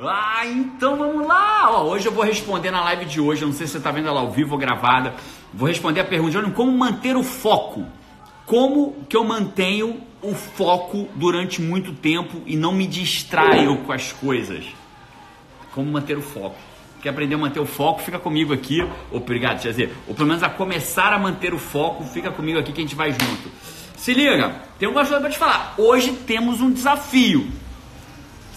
Ah, então vamos lá! Ó, hoje eu vou responder na live de hoje, eu não sei se você está vendo ela ao vivo ou gravada. Vou responder a pergunta de como manter o foco. Como que eu mantenho o foco durante muito tempo e não me distraio com as coisas? Como manter o foco? Quer aprender a manter o foco? Fica comigo aqui. Obrigado, quer dizer, ou pelo menos a começar a manter o foco, fica comigo aqui que a gente vai junto. Se liga, tem algumas coisas para te falar. Hoje temos um desafio.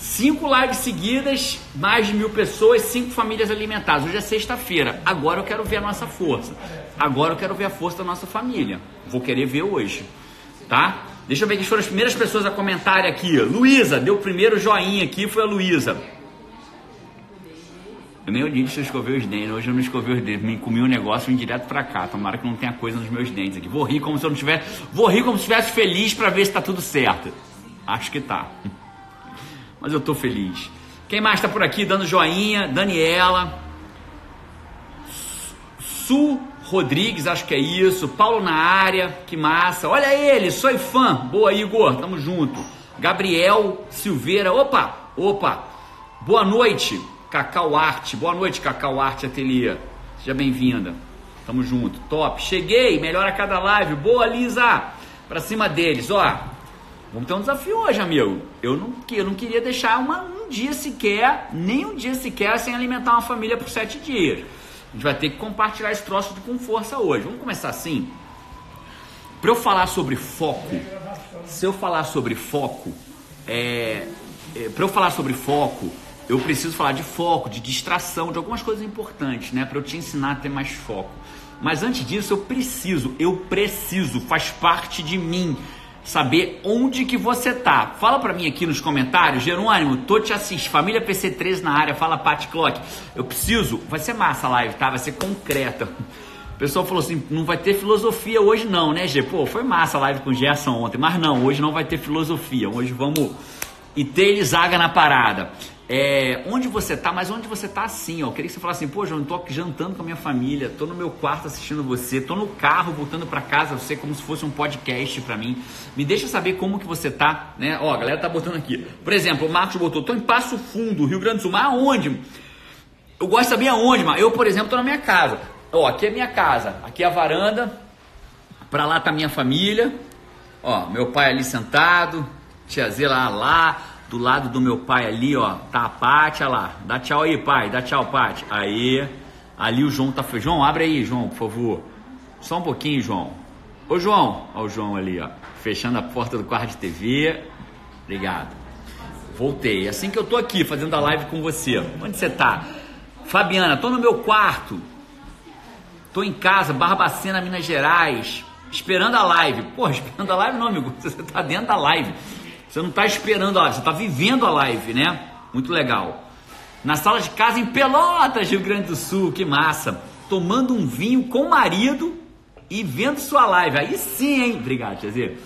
Cinco lives seguidas, mais de mil pessoas, cinco famílias alimentadas. Hoje é sexta-feira. Agora eu quero ver a nossa força. Agora eu quero ver a força da nossa família. Vou querer ver hoje. Tá? Deixa eu ver quem foram as primeiras pessoas a comentarem aqui. Luísa, deu o primeiro joinha aqui, foi a Luísa. Eu nem disse eu escovei os dentes. Hoje eu não escovei os dentes. Me comi um negócio e vim direto pra cá. Tomara que não tenha coisa nos meus dentes aqui. Vou rir como se eu não tivesse. Vou rir como se estivesse feliz para ver se tá tudo certo. Acho que tá mas eu tô feliz. Quem mais está por aqui dando joinha? Daniela. Su Rodrigues, acho que é isso. Paulo na área, que massa. Olha ele, sou fã. Boa, Igor, tamo junto. Gabriel Silveira, opa, opa. Boa noite, Cacau Arte. Boa noite, Cacau Arte Ateliê. Seja bem-vinda. Tamo junto. Top. Cheguei, melhor a cada live. Boa, Lisa. Pra cima deles, ó. Vamos ter um desafio hoje, amigo. Eu não, eu não queria deixar uma, um dia sequer, nem um dia sequer, sem alimentar uma família por sete dias. A gente vai ter que compartilhar esse troço com força hoje. Vamos começar assim? Para eu falar sobre foco, se eu falar sobre foco, é, é para eu falar sobre foco, eu preciso falar de foco, de distração, de algumas coisas importantes, né? Para eu te ensinar a ter mais foco. Mas antes disso, eu preciso, eu preciso, faz parte de mim saber onde que você tá. Fala para mim aqui nos comentários, Jerônimo, tô te assistindo, família PC3 na área, fala Pat Clock. Eu preciso, vai ser massa a live, tá? Vai ser concreta. O pessoal falou assim, não vai ter filosofia hoje não, né, G? Pô, foi massa a live com o Gerson ontem, mas não, hoje não vai ter filosofia. Hoje vamos e ter zaga na parada é, onde você tá, mas onde você tá assim, ó. Eu queria que você falasse assim, pô, João, eu tô jantando com a minha família, tô no meu quarto assistindo você, tô no carro voltando para casa, você como se fosse um podcast para mim. Me deixa saber como que você tá, né? Ó, a galera tá botando aqui. Por exemplo, o Marcos botou, tô em Passo Fundo, Rio Grande do Sul, mas aonde? Eu gosto de saber aonde, mas eu, por exemplo, tô na minha casa. Ó, aqui é minha casa, aqui é a varanda, pra lá tá minha família, ó, meu pai ali sentado, tia Zé lá, lá, do lado do meu pai ali, ó, tá a olha lá. Dá tchau aí, pai. Dá tchau, Paty. Aí. Ali o João tá. João, abre aí, João, por favor. Só um pouquinho, João. Ô, João. Ó, o João ali, ó. Fechando a porta do quarto de TV. Obrigado. Voltei. Assim que eu tô aqui fazendo a live com você. Onde você tá? Fabiana, tô no meu quarto. Tô em casa, Barbacena, Minas Gerais. Esperando a live. Pô, esperando a live não, amigo. Você tá dentro da live. Você não está esperando a live, você está vivendo a live, né? Muito legal. Na sala de casa em Pelotas, Rio Grande do Sul, que massa. Tomando um vinho com o marido e vendo sua live. Aí sim, hein? Obrigado, Tia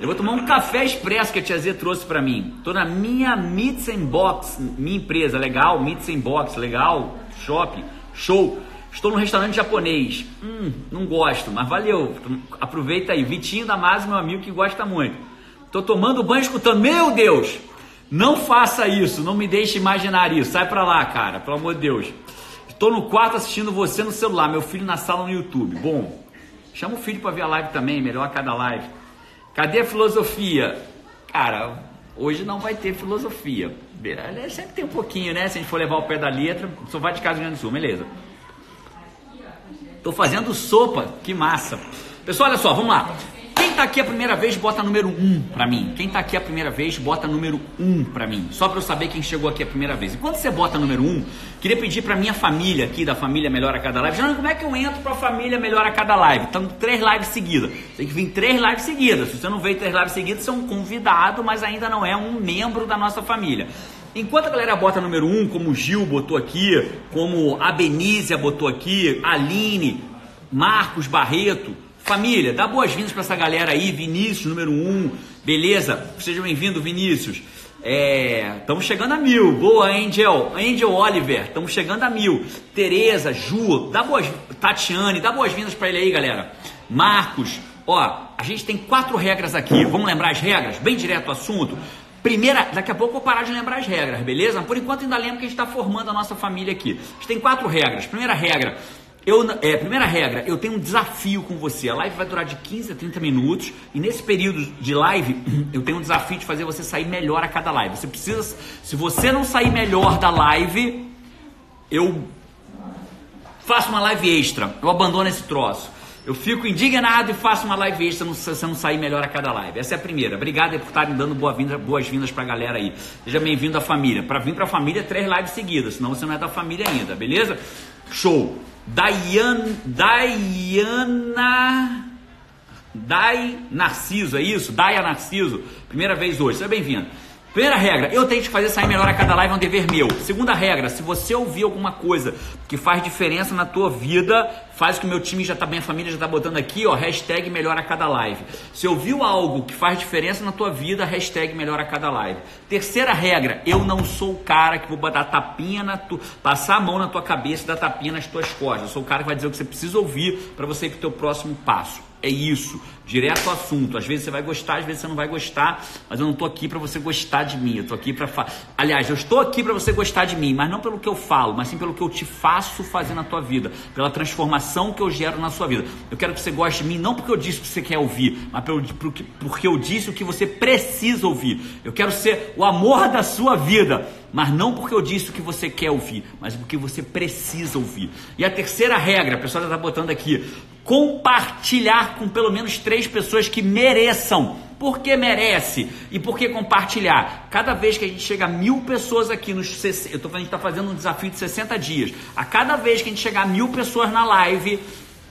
Eu vou tomar um café expresso que a Tia Z trouxe para mim. Tô na minha Meets Box, minha empresa, legal. Meets Box, legal. Shopping, show. Estou num restaurante japonês. Hum, não gosto, mas valeu. Aproveita aí. Vitinho da Masa, meu amigo que gosta muito. Estou tomando banho escutando, meu Deus! Não faça isso, não me deixe imaginar isso. Sai pra lá, cara, pelo amor de Deus. Estou no quarto assistindo você no celular, meu filho na sala no YouTube. Bom, chama o filho para ver a live também, melhor a cada live. Cadê a filosofia? Cara, hoje não vai ter filosofia. Sempre tem um pouquinho, né? Se a gente for levar o pé da letra, só vai de casa do Sul, beleza. Tô fazendo sopa, que massa. Pessoal, olha só, vamos lá. Tá aqui a primeira vez, bota número 1 um para mim. Quem tá aqui a primeira vez, bota número 1 um para mim. Só para eu saber quem chegou aqui a primeira vez. Enquanto você bota número 1, um, queria pedir para minha família aqui, da família Melhor a Cada Live. Já como é que eu entro pra família Melhor a Cada Live? Estão três lives seguidas. Tem que vir três lives seguidas. Se você não veio três lives seguidas, você é um convidado, mas ainda não é um membro da nossa família. Enquanto a galera bota número 1, um, como o Gil botou aqui, como a Benícia botou aqui, Aline, Marcos Barreto, Família, dá boas-vindas para essa galera aí, Vinícius, número 1, um, beleza? Seja bem-vindo, Vinícius. Estamos é, chegando a mil. Boa, Angel. Angel Oliver, estamos chegando a mil. Tereza, Ju, dá boas Tatiane, dá boas-vindas para ele aí, galera. Marcos, ó, a gente tem quatro regras aqui. Vamos lembrar as regras? Bem direto ao assunto. Primeira, daqui a pouco eu vou parar de lembrar as regras, beleza? Por enquanto ainda lembro que a gente está formando a nossa família aqui. A gente tem quatro regras. Primeira regra, eu, é, primeira regra, eu tenho um desafio com você. A live vai durar de 15 a 30 minutos e nesse período de live eu tenho um desafio de fazer você sair melhor a cada live. Você precisa, se você não sair melhor da live, eu faço uma live extra. Eu abandono esse troço. Eu fico indignado e faço uma live extra se você não sair melhor a cada live. Essa é a primeira. Obrigado por estarem dando boas-vindas boas -vindas pra galera aí. Seja bem-vindo à família. Para vir pra família, três lives seguidas, senão você não é da família ainda, beleza? Show! Diana, Diana, Dai Narciso, é isso? Daia Narciso, primeira vez hoje, seja bem-vindo. Primeira regra, eu tenho que fazer sair melhor a cada live, é um dever meu. Segunda regra, se você ouvir alguma coisa que faz diferença na tua vida, faz que o meu time já tá bem, a família já tá botando aqui, ó, hashtag melhor a cada live. Se ouviu algo que faz diferença na tua vida, hashtag melhor a cada live. Terceira regra, eu não sou o cara que vou botar tapinha na tu, passar a mão na tua cabeça e dar tapinha nas tuas costas. Eu sou o cara que vai dizer o que você precisa ouvir para você ir pro teu próximo passo. É isso, direto ao assunto. Às vezes você vai gostar, às vezes você não vai gostar, mas eu não estou aqui para você gostar de mim. Eu estou aqui para, fa... aliás, eu estou aqui para você gostar de mim, mas não pelo que eu falo, mas sim pelo que eu te faço fazer na tua vida, pela transformação que eu gero na sua vida. Eu quero que você goste de mim não porque eu disse o que você quer ouvir, mas pelo, porque eu disse o que você precisa ouvir. Eu quero ser o amor da sua vida mas não porque eu disse o que você quer ouvir, mas porque você precisa ouvir. E a terceira regra, a pessoa já está botando aqui, compartilhar com pelo menos três pessoas que mereçam. Por que merece? E por que compartilhar? Cada vez que a gente chega a mil pessoas aqui nos. Eu estou falando, a gente está fazendo um desafio de 60 dias. A cada vez que a gente chegar a mil pessoas na live,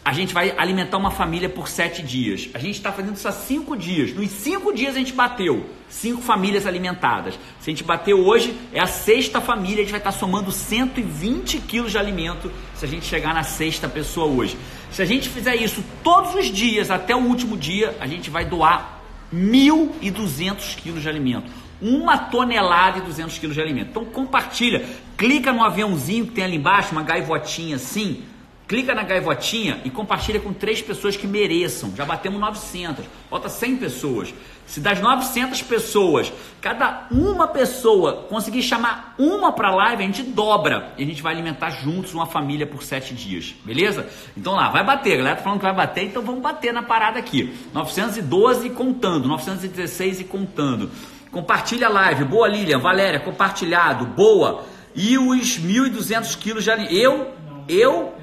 a gente vai alimentar uma família por sete dias. A gente está fazendo isso há cinco dias. Nos cinco dias a gente bateu cinco famílias alimentadas. Se a gente bateu hoje, é a sexta família. A gente vai estar tá somando 120 quilos de alimento se a gente chegar na sexta pessoa hoje. Se a gente fizer isso todos os dias até o último dia, a gente vai doar 1.200 quilos de alimento. Uma tonelada e 200 quilos de alimento. Então compartilha, clica no aviãozinho que tem ali embaixo, uma gaivotinha assim Clica na gaivotinha e compartilha com três pessoas que mereçam. Já batemos 900, falta 100 pessoas. Se das 900 pessoas, cada uma pessoa conseguir chamar uma para live, a gente dobra e a gente vai alimentar juntos uma família por sete dias, beleza? Então lá, vai bater, a galera tá falando que vai bater, então vamos bater na parada aqui. 912 e contando, 916 e contando. Compartilha a live, boa Lilian, Valéria, compartilhado, boa. E os 1.200 quilos de alimento. Eu, eu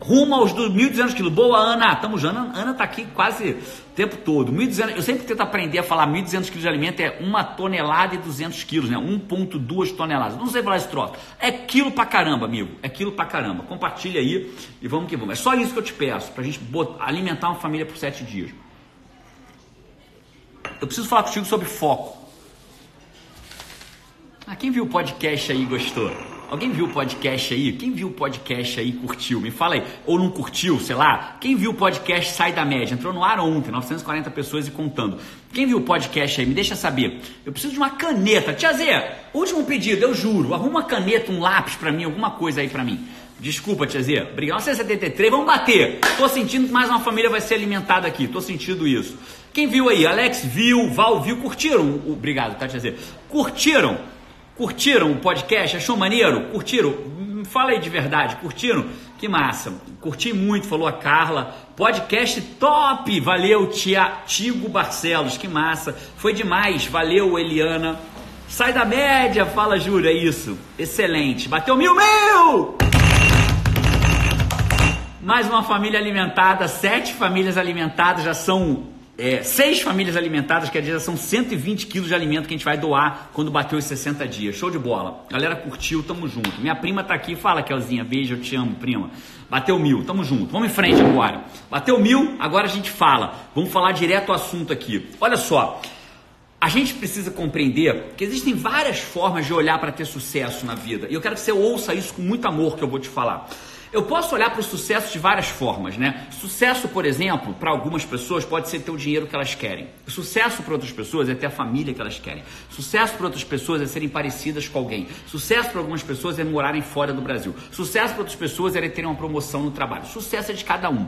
rumo aos 1.200 quilos. Boa, Ana. Tamo junto. Ana, Ana tá aqui quase o tempo todo. 1.200, eu sempre tento aprender a falar 1.200 quilos de alimento é uma tonelada e 200 quilos, né? 1.2 toneladas. Não sei falar esse troço. É quilo pra caramba, amigo. É quilo pra caramba. Compartilha aí e vamos que vamos. É só isso que eu te peço, pra gente botar, alimentar uma família por 7 dias. Eu preciso falar contigo sobre foco. Ah, quem viu o podcast aí gostou? Alguém viu o podcast aí? Quem viu o podcast aí curtiu? Me fala aí. Ou não curtiu, sei lá. Quem viu o podcast Sai da Média? Entrou no ar ontem, 940 pessoas e contando. Quem viu o podcast aí? Me deixa saber. Eu preciso de uma caneta. Tia Zé, último pedido, eu juro. Arruma uma caneta, um lápis para mim, alguma coisa aí para mim. Desculpa, Tia Zé. Obrigado. 973, vamos bater. Tô sentindo que mais uma família vai ser alimentada aqui. Tô sentindo isso. Quem viu aí? Alex viu, Val viu, curtiram? Obrigado, tá, Tia Zé? Curtiram? Curtiram o podcast? Achou maneiro? Curtiram? Fala aí de verdade, curtiram? Que massa! Curti muito, falou a Carla. Podcast top! Valeu, tia Tigo Barcelos, que massa! Foi demais, valeu, Eliana. Sai da média, fala Júlia, é isso. Excelente. Bateu mil mil! Mais uma família alimentada, sete famílias alimentadas, já são é, seis famílias alimentadas, quer dizer, são 120 quilos de alimento que a gente vai doar quando bater os 60 dias. Show de bola. Galera curtiu, tamo junto. Minha prima tá aqui, fala, Kelzinha, beijo, eu te amo, prima. Bateu mil, tamo junto. Vamos em frente agora. Bateu mil, agora a gente fala. Vamos falar direto ao assunto aqui. Olha só, a gente precisa compreender que existem várias formas de olhar para ter sucesso na vida. E eu quero que você ouça isso com muito amor que eu vou te falar. Eu posso olhar para o sucesso de várias formas, né? Sucesso, por exemplo, para algumas pessoas pode ser ter o dinheiro que elas querem. Sucesso para outras pessoas é ter a família que elas querem. Sucesso para outras pessoas é serem parecidas com alguém. Sucesso para algumas pessoas é morarem fora do Brasil. Sucesso para outras pessoas é terem uma promoção no trabalho. Sucesso é de cada um.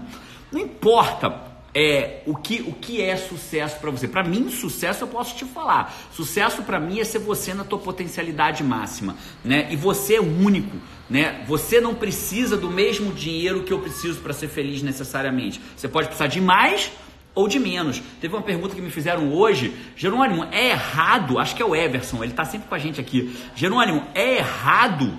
Não importa é, o, que, o que é sucesso para você? Para mim, sucesso eu posso te falar. Sucesso para mim é ser você na tua potencialidade máxima, né? E você é único, né? Você não precisa do mesmo dinheiro que eu preciso para ser feliz necessariamente. Você pode precisar de mais ou de menos. Teve uma pergunta que me fizeram hoje, Jerônimo, é errado? Acho que é o Everson, ele está sempre com a gente aqui. Jerônimo, é errado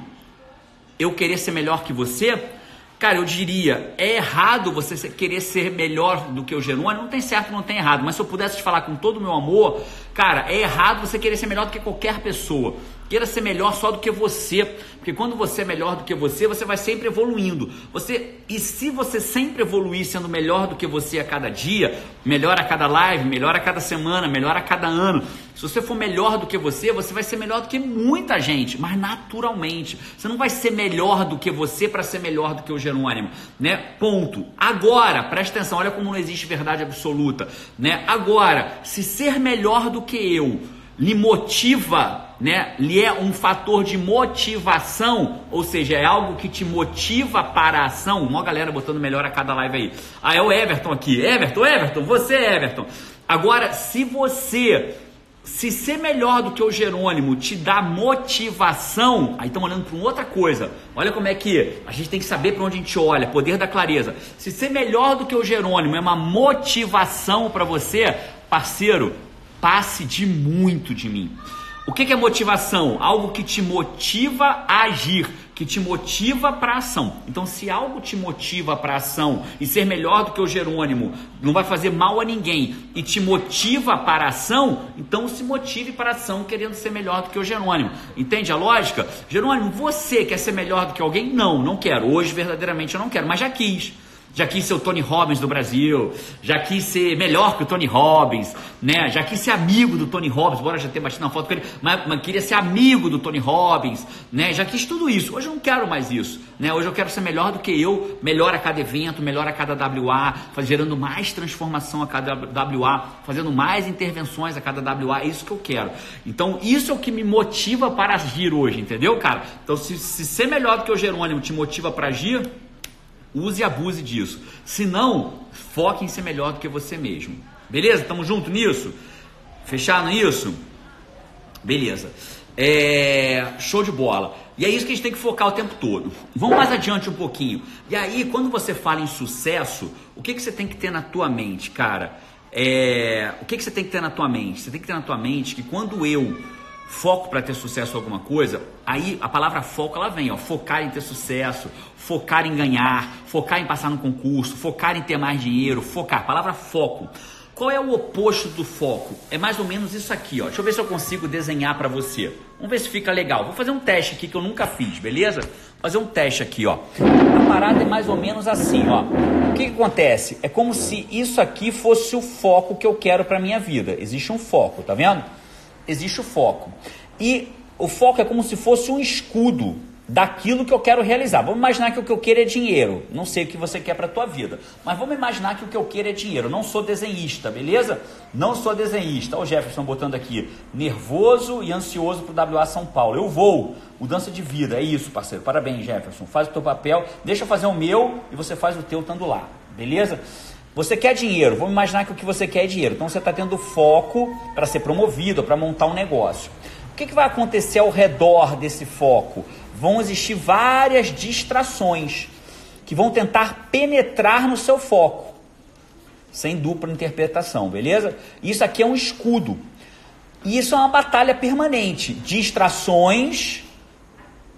eu querer ser melhor que você? Cara, eu diria, é errado você querer ser melhor do que o Jerônimo, não tem certo, não tem errado, mas se eu pudesse te falar com todo o meu amor, cara, é errado você querer ser melhor do que qualquer pessoa. Queira ser melhor só do que você, porque quando você é melhor do que você, você vai sempre evoluindo. Você e se você sempre evoluir sendo melhor do que você a cada dia, melhor a cada live, melhor a cada semana, melhor a cada ano. Se você for melhor do que você, você vai ser melhor do que muita gente, mas naturalmente. Você não vai ser melhor do que você para ser melhor do que o Jerônimo, né? Ponto. Agora, presta atenção, olha como não existe verdade absoluta, né? Agora, se ser melhor do que eu lhe motiva né, lhe é um fator de motivação, ou seja, é algo que te motiva para a ação. Uma galera botando melhor a cada live aí. Ah, é o Everton aqui. Everton, Everton, você Everton. Agora, se você se ser melhor do que o Jerônimo te dá motivação, aí estamos olhando para outra coisa. Olha como é que a gente tem que saber para onde a gente olha, poder da clareza. Se ser melhor do que o Jerônimo é uma motivação para você, parceiro, passe de muito de mim. O que, é motivação? Algo que te motiva a agir, que te motiva para ação. Então, se algo te motiva para ação e ser melhor do que o Jerônimo, não vai fazer mal a ninguém e te motiva para ação, então se motive para ação querendo ser melhor do que o Jerônimo. Entende a lógica? Jerônimo, você quer ser melhor do que alguém? Não, não quero. Hoje, verdadeiramente, eu não quero, mas já quis já quis ser o Tony Robbins do Brasil, já quis ser melhor que o Tony Robbins, né? Já quis ser amigo do Tony Robbins, embora já tenha batido uma foto com ele, mas, mas, queria ser amigo do Tony Robbins, né? Já quis tudo isso. Hoje eu não quero mais isso, né? Hoje eu quero ser melhor do que eu, melhor a cada evento, melhor a cada WA, gerando mais transformação a cada WA, fazendo mais intervenções a cada WA, é isso que eu quero. Então, isso é o que me motiva para agir hoje, entendeu, cara? Então, se, se ser melhor do que o Jerônimo te motiva para agir, Use e abuse disso. Se não, foque em ser melhor do que você mesmo. Beleza? Tamo junto nisso? Fecharam isso? Beleza. É... Show de bola. E é isso que a gente tem que focar o tempo todo. Vamos mais adiante um pouquinho. E aí, quando você fala em sucesso, o que, que você tem que ter na tua mente, cara? É... O que, que você tem que ter na tua mente? Você tem que ter na tua mente que quando eu foco para ter sucesso em alguma coisa, aí a palavra foco ela vem, ó, focar em ter sucesso, focar em ganhar, focar em passar no concurso, focar em ter mais dinheiro, focar, palavra foco. Qual é o oposto do foco? É mais ou menos isso aqui, ó. Deixa eu ver se eu consigo desenhar para você. Vamos ver se fica legal. Vou fazer um teste aqui que eu nunca fiz, beleza? Vou fazer um teste aqui, ó. A parada é mais ou menos assim, ó. O que, que acontece? É como se isso aqui fosse o foco que eu quero para minha vida. Existe um foco, tá vendo? Existe o foco. E o foco é como se fosse um escudo daquilo que eu quero realizar. Vamos imaginar que o que eu quero é dinheiro. Não sei o que você quer para a tua vida, mas vamos imaginar que o que eu quero é dinheiro. não sou desenhista, beleza? Não sou desenhista. Olha o Jefferson botando aqui, nervoso e ansioso para o WA São Paulo. Eu vou. Mudança de vida, é isso, parceiro. Parabéns, Jefferson. Faz o teu papel, deixa eu fazer o meu e você faz o teu estando lá, beleza? Você quer dinheiro, vamos imaginar que o que você quer é dinheiro. Então você está tendo foco para ser promovido, para montar um negócio. O que, que vai acontecer ao redor desse foco? Vão existir várias distrações que vão tentar penetrar no seu foco, sem dupla interpretação, beleza? Isso aqui é um escudo. E isso é uma batalha permanente. Distrações,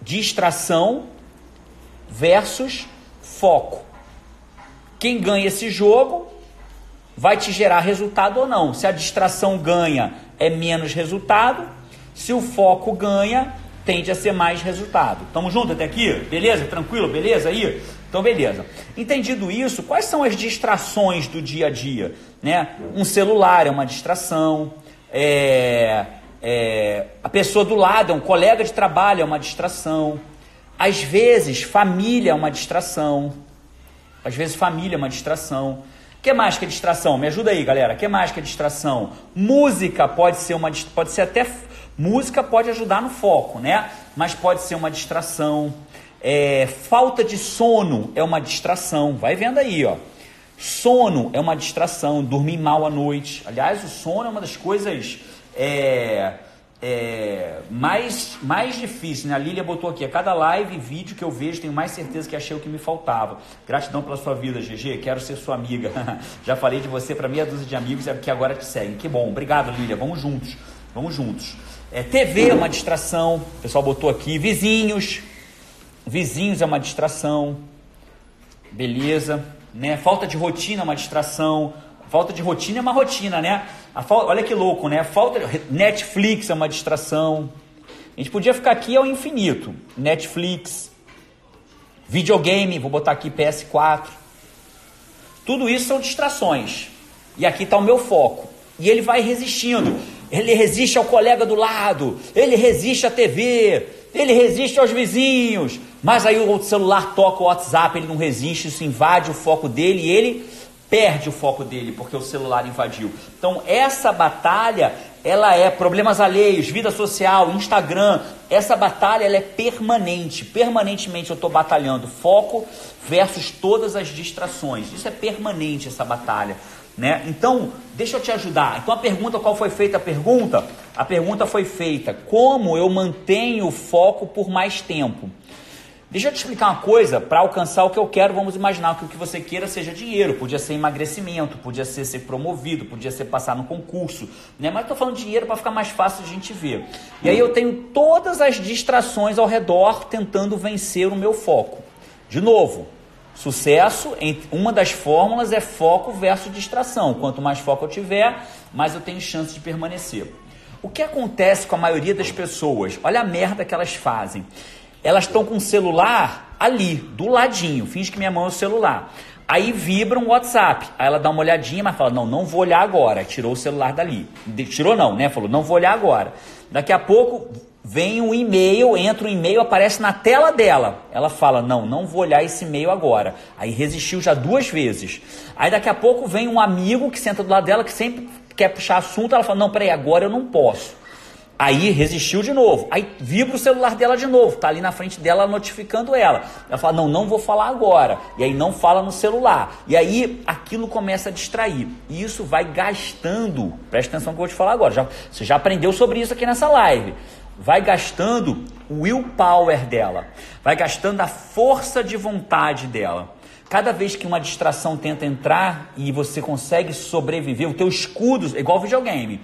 distração versus foco. Quem ganha esse jogo vai te gerar resultado ou não. Se a distração ganha, é menos resultado. Se o foco ganha, tende a ser mais resultado. Tamo junto até aqui? Beleza? Tranquilo? Beleza aí? Então, beleza. Entendido isso, quais são as distrações do dia a dia? Né? Um celular é uma distração, é, é, a pessoa do lado, é um colega de trabalho, é uma distração. Às vezes, família é uma distração. Às vezes família é uma distração. O que mais que é distração? Me ajuda aí, galera. O que mais que é distração? Música pode ser uma pode ser até música pode ajudar no foco, né? Mas pode ser uma distração. É, falta de sono é uma distração. Vai vendo aí, ó. Sono é uma distração, dormir mal à noite. Aliás, o sono é uma das coisas é, é, mais, mais difíceis. Né? A Lília botou aqui, a cada live e vídeo que eu vejo, tenho mais certeza que achei o que me faltava. Gratidão pela sua vida, GG, quero ser sua amiga. Já falei de você para meia dúzia de amigos que agora te seguem. Que bom, obrigado Lília, vamos juntos, vamos juntos. É, TV é uma distração, o pessoal botou aqui. Vizinhos, vizinhos é uma distração, beleza né? Falta de rotina é uma distração. Falta de rotina é uma rotina, né? A fa... Olha que louco, né? Falta Netflix é uma distração. A gente podia ficar aqui ao infinito. Netflix, videogame, vou botar aqui PS4. Tudo isso são distrações. E aqui está o meu foco. E ele vai resistindo. Ele resiste ao colega do lado, ele resiste à TV, ele resiste aos vizinhos, mas aí o celular toca o WhatsApp, ele não resiste, isso invade o foco dele e ele perde o foco dele porque o celular invadiu. Então essa batalha, ela é problemas alheios, vida social, Instagram. Essa batalha ela é permanente, permanentemente eu estou batalhando foco versus todas as distrações. Isso é permanente essa batalha. Né? Então, deixa eu te ajudar. Então, a pergunta, qual foi feita a pergunta? A pergunta foi feita: como eu mantenho o foco por mais tempo? Deixa eu te explicar uma coisa, para alcançar o que eu quero, vamos imaginar que o que você queira seja dinheiro, podia ser emagrecimento, podia ser ser promovido, podia ser passar no concurso, né? Mas estou falando de dinheiro para ficar mais fácil de a gente ver. E aí eu tenho todas as distrações ao redor tentando vencer o meu foco. De novo, Sucesso, uma das fórmulas é foco versus distração. Quanto mais foco eu tiver, mais eu tenho chance de permanecer. O que acontece com a maioria das pessoas? Olha a merda que elas fazem. Elas estão com o celular ali, do ladinho. Finge que minha mão é o celular. Aí vibra um WhatsApp. Aí ela dá uma olhadinha, mas fala: Não, não vou olhar agora. Tirou o celular dali. Tirou não, né? Falou: Não vou olhar agora. Daqui a pouco vem um e-mail, entra um e-mail, aparece na tela dela. Ela fala: Não, não vou olhar esse e-mail agora. Aí resistiu já duas vezes. Aí daqui a pouco vem um amigo que senta do lado dela, que sempre quer puxar assunto. Ela fala: Não, peraí, agora eu não posso. Aí resistiu de novo. Aí vibra o celular dela de novo. Tá ali na frente dela notificando ela. Ela fala: Não, não vou falar agora. E aí não fala no celular. E aí aquilo começa a distrair. E isso vai gastando. Presta atenção que eu vou te falar agora. Já, você já aprendeu sobre isso aqui nessa live vai gastando o willpower dela, vai gastando a força de vontade dela. Cada vez que uma distração tenta entrar e você consegue sobreviver, o teu escudo, igual videogame,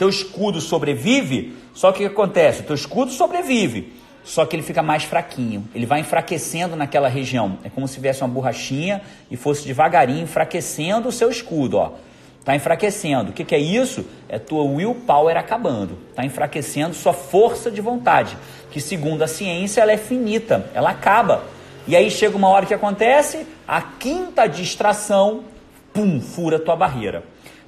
teu escudo sobrevive, só que o que acontece? O teu escudo sobrevive, só que ele fica mais fraquinho, ele vai enfraquecendo naquela região. É como se tivesse uma borrachinha e fosse devagarinho enfraquecendo o seu escudo, ó. Está enfraquecendo. O que, que, é isso? É tua willpower acabando. Está enfraquecendo sua força de vontade, que segundo a ciência ela é finita, ela acaba. E aí chega uma hora que acontece, a quinta distração, pum, fura tua barreira.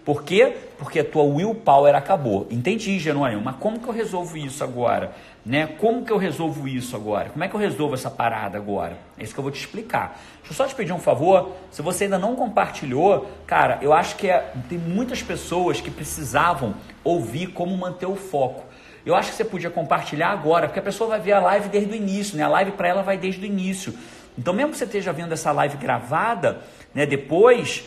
Por quê? Porque a tua willpower acabou. Entendi, Genuíno, mas como que eu resolvo isso agora? Né? Como que eu resolvo isso agora? Como é que eu resolvo essa parada agora? É isso que eu vou te explicar. Deixa eu só te pedir um favor. Se você ainda não compartilhou, cara, eu acho que é, tem muitas pessoas que precisavam ouvir como manter o foco. Eu acho que você podia compartilhar agora, porque a pessoa vai ver a live desde o início, né? A live para ela vai desde o início. Então, mesmo que você esteja vendo essa live gravada, né, depois,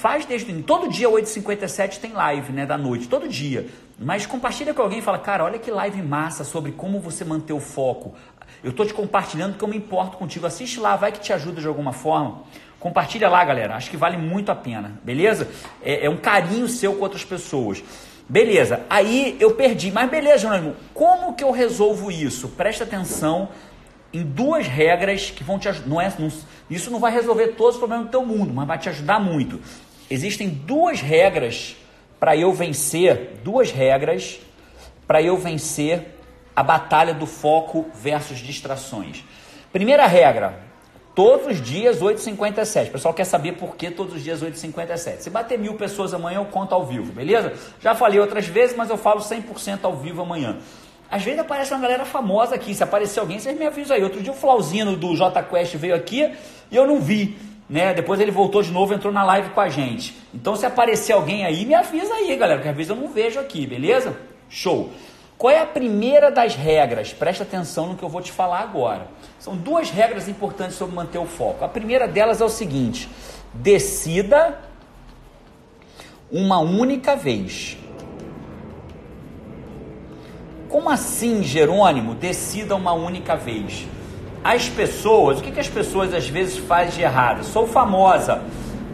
faz desde. Todo dia, 8h57, tem live, né, da noite, todo dia. Mas compartilha com alguém e fala, cara, olha que live massa sobre como você manter o foco. Eu estou te compartilhando porque eu me importo contigo. Assiste lá, vai que te ajuda de alguma forma. Compartilha lá, galera. Acho que vale muito a pena, beleza? É, é um carinho seu com outras pessoas. Beleza, aí eu perdi. Mas beleza, Jerônimo, como que eu resolvo isso? Presta atenção em duas regras que vão te ajudar. Não é, não, isso não vai resolver todos os problemas do teu mundo, mas vai te ajudar muito. Existem duas regras para eu vencer duas regras para eu vencer a batalha do foco versus distrações. Primeira regra, todos os dias 8h57. O pessoal quer saber por que todos os dias 8h57. Se bater mil pessoas amanhã, eu conto ao vivo, beleza? Já falei outras vezes, mas eu falo 100% ao vivo amanhã. Às vezes aparece uma galera famosa aqui. Se aparecer alguém, vocês me avisam aí. Outro dia o Flauzino do J Quest veio aqui e eu não vi né? Depois ele voltou de novo, entrou na live com a gente. Então se aparecer alguém aí, me avisa aí, galera, que às vezes eu não vejo aqui, beleza? Show. Qual é a primeira das regras? Presta atenção no que eu vou te falar agora. São duas regras importantes sobre manter o foco. A primeira delas é o seguinte: decida uma única vez. Como assim, Jerônimo? Decida uma única vez. As pessoas, o que, que as pessoas às vezes fazem de errado? Sou famosa.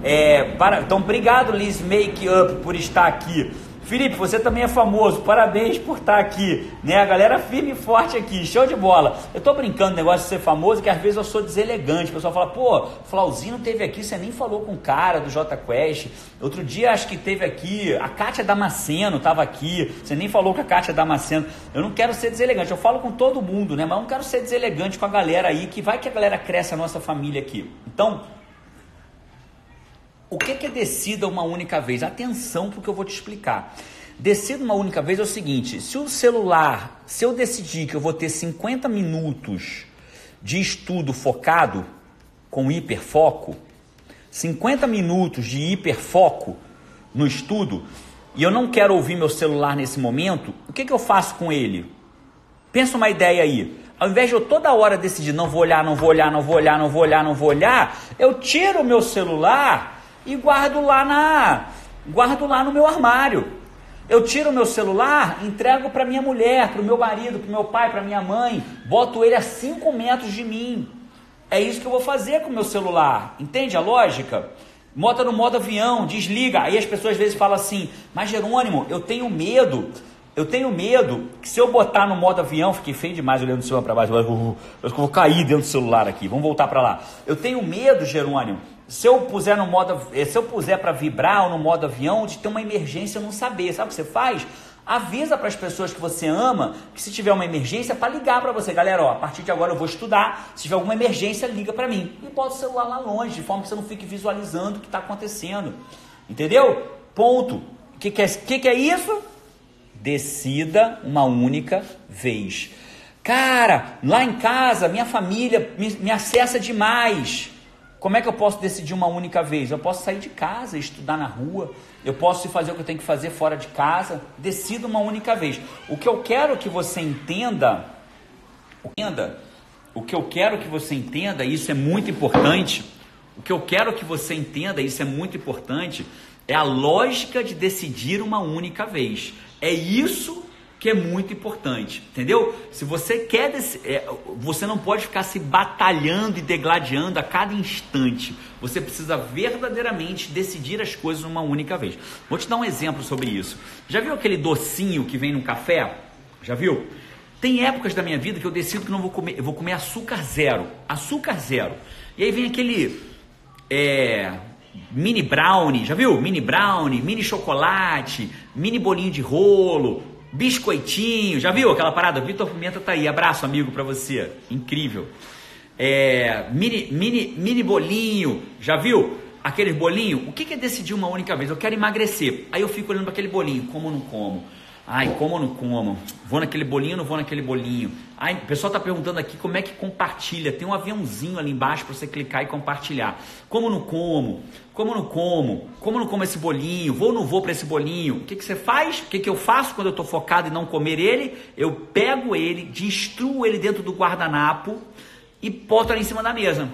É, para, então, obrigado, Liz Make Up, por estar aqui. Felipe, você também é famoso, parabéns por estar aqui, né? A galera firme e forte aqui, show de bola. Eu tô brincando negócio de ser famoso, que às vezes eu sou deselegante. O pessoal fala, pô, Flauzino teve aqui, você nem falou com o cara do J Quest. Outro dia acho que teve aqui, a Kátia Damasceno tava aqui, você nem falou com a Kátia Damasceno. Eu não quero ser deselegante, eu falo com todo mundo, né? Mas eu não quero ser deselegante com a galera aí, que vai que a galera cresce a nossa família aqui. Então, o que, é decida uma única vez? Atenção porque eu vou te explicar. Decida uma única vez é o seguinte: se o celular, se eu decidir que eu vou ter 50 minutos de estudo focado, com hiperfoco, 50 minutos de hiperfoco no estudo, e eu não quero ouvir meu celular nesse momento, o que, que eu faço com ele? Pensa uma ideia aí. Ao invés de eu toda hora decidir, não vou olhar, não vou olhar, não vou olhar, não vou olhar, não vou olhar, eu tiro o meu celular e guardo lá na guardo lá no meu armário. Eu tiro o meu celular, entrego para minha mulher, para o meu marido, para o meu pai, para minha mãe, boto ele a 5 metros de mim. É isso que eu vou fazer com o meu celular. Entende a lógica? Bota no modo avião, desliga. Aí as pessoas às vezes falam assim: Mas Jerônimo, eu tenho medo. Eu tenho medo que se eu botar no modo avião, fiquei feio demais olhando do cima para baixo, eu vou cair dentro do celular aqui. Vamos voltar para lá. Eu tenho medo, Jerônimo, se eu puser no modo, eh, se eu puser para vibrar ou no modo avião, de ter uma emergência eu não saber. Sabe o que você faz? Avisa para as pessoas que você ama que se tiver uma emergência, para ligar para você, galera, ó, a partir de agora eu vou estudar. Se tiver alguma emergência, liga para mim. E bota o celular lá longe, de forma que você não fique visualizando o que está acontecendo. Entendeu? Ponto. O que, que, é, que, que é isso? Decida uma única vez. Cara, lá em casa, minha família me, me acessa demais. Como é que eu posso decidir uma única vez? Eu posso sair de casa, estudar na rua, eu posso fazer o que eu tenho que fazer fora de casa. Decido uma única vez. O que eu quero que você entenda, entenda, o que eu quero que você entenda, isso é muito importante. O que eu quero que você entenda, isso é muito importante, é a lógica de decidir uma única vez. É isso que é muito importante, entendeu? Se você quer, é, você não pode ficar se batalhando e degladiando a cada instante. Você precisa verdadeiramente decidir as coisas uma única vez. Vou te dar um exemplo sobre isso. Já viu aquele docinho que vem no café? Já viu? Tem épocas da minha vida que eu decido que não vou comer, eu vou comer açúcar zero, açúcar zero. E aí vem aquele é, mini brownie, já viu? Mini brownie, mini chocolate, mini bolinho de rolo, biscoitinho, já viu aquela parada? Vitor Pimenta tá aí, abraço amigo para você, incrível. É, mini, mini, mini bolinho, já viu? Aquele bolinho, o que, que é decidir uma única vez? Eu quero emagrecer. Aí eu fico olhando para aquele bolinho, como ou não como? Ai, como ou não como? Vou naquele bolinho ou não vou naquele bolinho? Ai, o pessoal está perguntando aqui como é que compartilha. Tem um aviãozinho ali embaixo para você clicar e compartilhar. Como ou não como? Como ou não como? Como ou não como esse bolinho? Vou ou não vou para esse bolinho? O que, que você faz? O que, que eu faço quando eu estou focado em não comer ele? Eu pego ele, destruo ele dentro do guardanapo e boto ali em cima da mesa.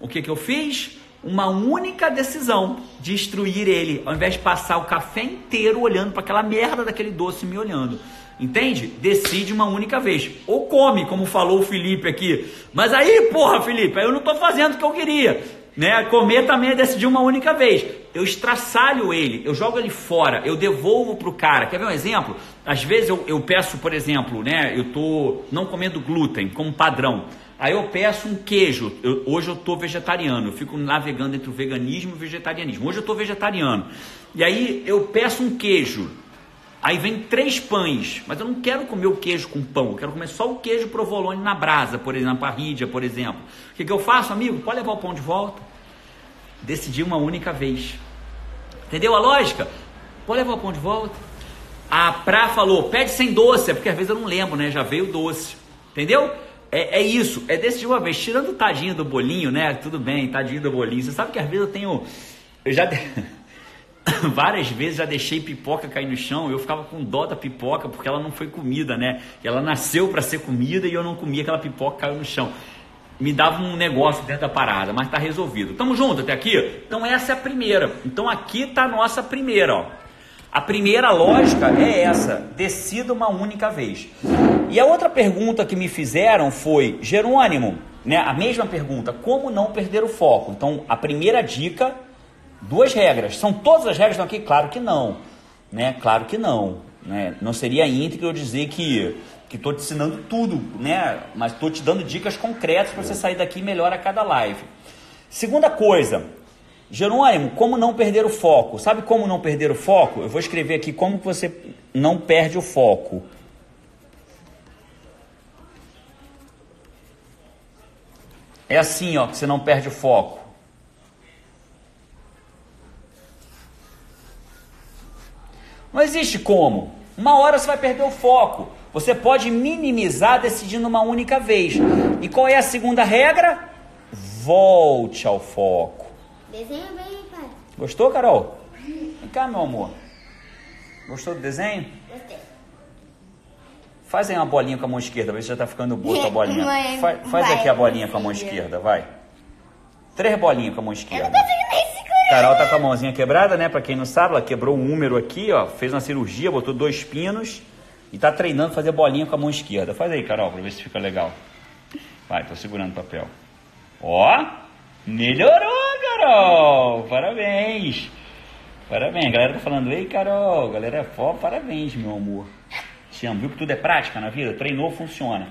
O que, que eu fiz? Uma única decisão, destruir ele, ao invés de passar o café inteiro olhando para aquela merda daquele doce me olhando. Entende? Decide uma única vez. Ou come, como falou o Felipe aqui. Mas aí, porra, Felipe, eu não estou fazendo o que eu queria. Né? Comer também é decidir uma única vez. Eu estraçalho ele, eu jogo ele fora, eu devolvo para o cara. Quer ver um exemplo? Às vezes eu, eu peço, por exemplo, né? Eu tô não comendo glúten como padrão. Aí eu peço um queijo. Eu, hoje eu estou vegetariano. Eu fico navegando entre o veganismo e o vegetarianismo. Hoje eu estou vegetariano. E aí eu peço um queijo. Aí vem três pães, mas eu não quero comer o queijo com pão, eu quero comer só o queijo provolone na brasa, por exemplo, a parrídia, por exemplo. O que, que eu faço, amigo? Pode levar o pão de volta. Decidi uma única vez. Entendeu a lógica? Pode levar o pão de volta. A Pra falou, pede sem doce, é porque às vezes eu não lembro, né? Já veio doce. Entendeu? É, é isso, é decidir uma vez. Tirando o tadinho do bolinho, né? Tudo bem, tadinho do bolinho. Você sabe que às vezes eu tenho. Eu já. várias vezes já deixei pipoca cair no chão, eu ficava com dó da pipoca porque ela não foi comida, né? Ela nasceu para ser comida e eu não comia aquela pipoca caiu no chão. Me dava um negócio dentro da parada, mas tá resolvido. Tamo junto até aqui? Então essa é a primeira. Então aqui tá a nossa primeira, ó. A primeira lógica é essa: decida uma única vez. E a outra pergunta que me fizeram foi, Jerônimo, né? A mesma pergunta, como não perder o foco? Então a primeira dica duas regras. São todas as regras aqui? Claro que não. Né? Claro que não. Né? Não seria íntegro eu dizer que que estou te ensinando tudo, né? Mas estou te dando dicas concretas para você sair daqui melhor a cada live. Segunda coisa, Jerônimo, como não perder o foco? Sabe como não perder o foco? Eu vou escrever aqui como você não perde o foco. É assim, ó, que você não perde o foco. Não existe como. Uma hora você vai perder o foco. Você pode minimizar decidindo uma única vez. E qual é a segunda regra? Volte ao foco. Desenha bem, pai. Gostou, Carol? Vem cá, meu amor. Gostou do desenho? Gostei. Faz aí uma bolinha com a mão esquerda, se já tá ficando boa a bolinha. Mãe, Faz, faz vai, aqui a bolinha com a mão esquerda, vai. Três bolinhas com a mão Eu esquerda. não consigo nem segurar. Carol tá com a mãozinha quebrada, né? Pra quem não sabe, ela quebrou um húmero aqui, ó. Fez uma cirurgia, botou dois pinos e tá treinando fazer bolinha com a mão esquerda. Faz aí, Carol, pra ver se fica legal. Vai, tô segurando o papel. Ó, melhorou, Carol! Parabéns! Parabéns, a galera tá falando, ei, Carol, galera, pô, parabéns, meu amor. Amo, viu que tudo é prática na vida? Treinou, funciona.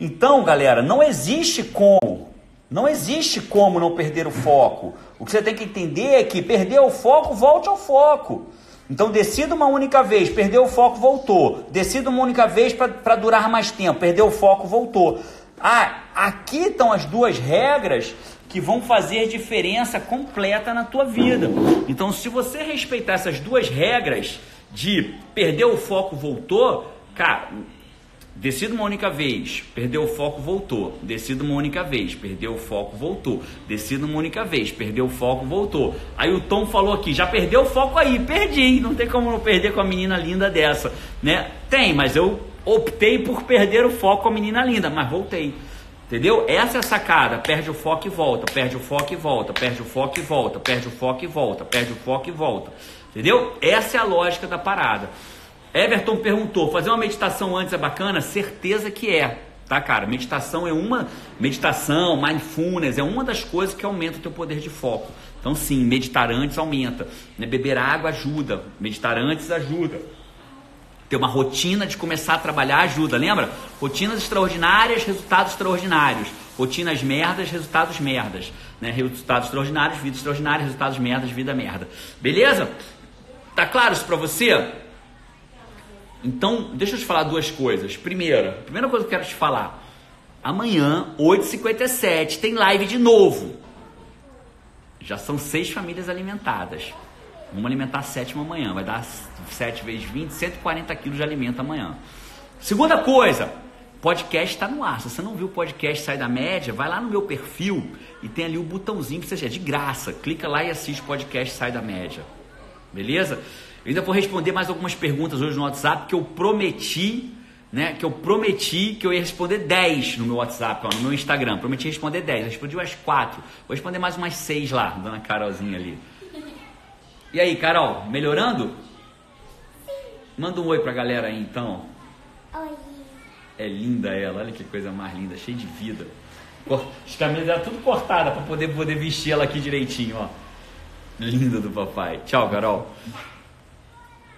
Então, galera, não existe como. Não existe como não perder o foco. O que você tem que entender é que perder o foco, volte ao foco. Então decida uma única vez, perdeu o foco, voltou. Decida uma única vez para durar mais tempo, perdeu o foco, voltou. Ah, aqui estão as duas regras que vão fazer diferença completa na tua vida. Então, se você respeitar essas duas regras de perder o foco, voltou, cara, Decida uma única vez, perdeu o foco, voltou. Decida uma única vez, perdeu o foco, voltou. Decida uma única vez, perdeu o foco, voltou. Aí o Tom falou aqui, já perdeu o foco aí, perdi. Não tem como não perder com a menina linda dessa, né? Tem, mas eu optei por perder o foco com a menina linda, mas voltei. Entendeu? Essa é a sacada. Perde o foco e volta, perde o foco e volta, perde o foco e volta, perde o foco e volta, perde o foco e volta. Entendeu? Essa é a lógica da parada. Everton perguntou: fazer uma meditação antes é bacana? Certeza que é, tá, cara? Meditação é uma. Meditação, mindfulness, é uma das coisas que aumenta o teu poder de foco. Então, sim, meditar antes aumenta. Né? Beber água ajuda. Meditar antes ajuda. Ter uma rotina de começar a trabalhar ajuda, lembra? Rotinas extraordinárias, resultados extraordinários. Rotinas merdas, resultados merdas. Né? Resultados extraordinários, vida extraordinária, resultados merdas, vida merda. Beleza? Tá claro isso pra você? Então, deixa eu te falar duas coisas. Primeira, primeira coisa que eu quero te falar. Amanhã, 8h57, tem live de novo. Já são seis famílias alimentadas. Vamos alimentar a sétima amanhã. Vai dar 7 vezes 20, 140 quilos de alimento amanhã. Segunda coisa, podcast está no ar. Se você não viu o podcast Sai da Média, vai lá no meu perfil e tem ali o botãozinho que você é de graça. Clica lá e assiste podcast Sai da Média. Beleza? Eu ainda vou responder mais algumas perguntas hoje no WhatsApp que eu prometi, né? Que eu prometi que eu ia responder 10 no meu WhatsApp, ó, no meu Instagram. Prometi responder 10, eu respondi umas 4. Vou responder mais umas 6 lá, dona Carolzinha ali. E aí, Carol, melhorando? Manda um oi pra galera aí então. Oi. É linda ela, olha que coisa mais linda, cheia de vida. As camisas dela tudo cortada para poder, poder vestir ela aqui direitinho, ó. Linda do papai. Tchau, Carol.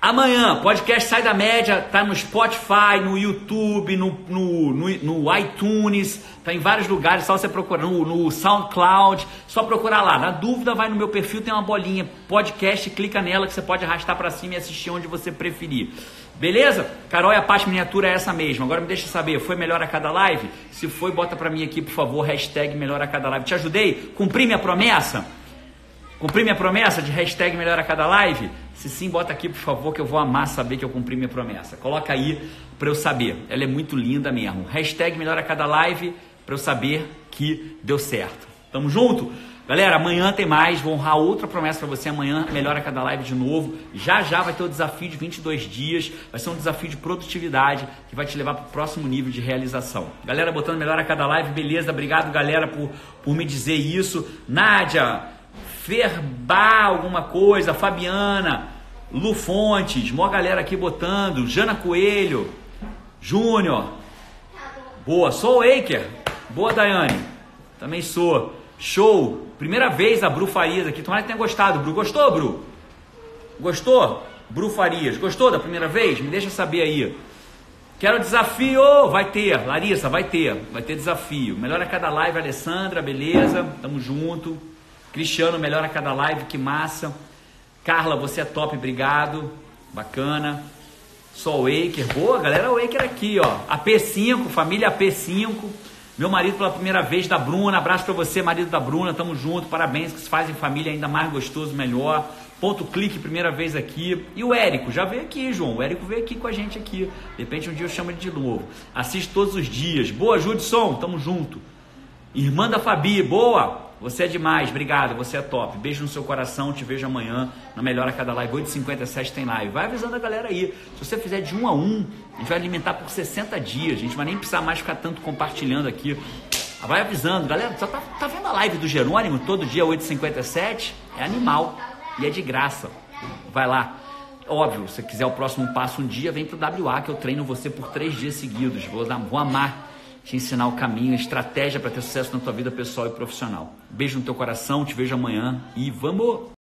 Amanhã, podcast Sai da Média, tá no Spotify, no YouTube, no, no, no, no iTunes, tá em vários lugares, só você procurar no, no SoundCloud, só procurar lá. Na dúvida, vai no meu perfil, tem uma bolinha, podcast, clica nela que você pode arrastar para cima e assistir onde você preferir. Beleza? Carol e a parte miniatura é essa mesmo. Agora me deixa saber, foi melhor a cada live? Se foi, bota pra mim aqui, por favor, hashtag melhor a cada live. Te ajudei? Cumpri minha promessa? Cumpri minha promessa de hashtag melhor a cada live? Se sim, bota aqui, por favor, que eu vou amar saber que eu cumpri minha promessa. Coloca aí para eu saber. Ela é muito linda mesmo. Hashtag melhor a cada live para eu saber que deu certo. Tamo junto? Galera, amanhã tem mais. Vou honrar outra promessa para você amanhã. Melhora cada live de novo. Já já vai ter o desafio de 22 dias. Vai ser um desafio de produtividade que vai te levar para o próximo nível de realização. Galera, botando melhora cada live. Beleza? Obrigado, galera, por, por me dizer isso. Nádia, Ferbar, alguma coisa. Fabiana, Lu Fontes. Mó galera aqui botando. Jana Coelho. Júnior. Boa. Sou o Aker. Boa, Daiane. Também sou. Show! Primeira vez a Bru Farias aqui. Tomara que tenha gostado, Bru. Gostou, Bru? Gostou? Bru Farias. Gostou da primeira vez? Me deixa saber aí. Quero desafio! Vai ter, Larissa, vai ter. Vai ter desafio. Melhora cada live, Alessandra, beleza? Tamo junto. Cristiano, melhora cada live, que massa. Carla, você é top, obrigado. Bacana. Só Waker. Boa, galera, Waker aqui, ó. AP5, família AP5. Meu marido pela primeira vez da Bruna, abraço para você, marido da Bruna, tamo junto, parabéns, que se fazem família ainda mais gostoso, melhor. Ponto clique, primeira vez aqui. E o Érico, já veio aqui, João. O Érico veio aqui com a gente aqui. De repente um dia eu chamo ele de novo. Assiste todos os dias. Boa, Judson, tamo junto. Irmã da Fabi, boa. Você é demais, obrigado, você é top. Beijo no seu coração, te vejo amanhã na Melhora Cada Live. 8h57 tem live. Vai avisando a galera aí. Se você fizer de um a um, a gente vai alimentar por 60 dias. A gente vai nem precisar mais ficar tanto compartilhando aqui. Vai avisando, galera. Só tá, tá vendo a live do Jerônimo todo dia, 8h57? É animal e é de graça. Vai lá. Óbvio, se você quiser o próximo passo um dia, vem pro WA que eu treino você por três dias seguidos. Vou, vou amar te ensinar o caminho, a estratégia para ter sucesso na tua vida pessoal e profissional. Beijo no teu coração, te vejo amanhã e vamos!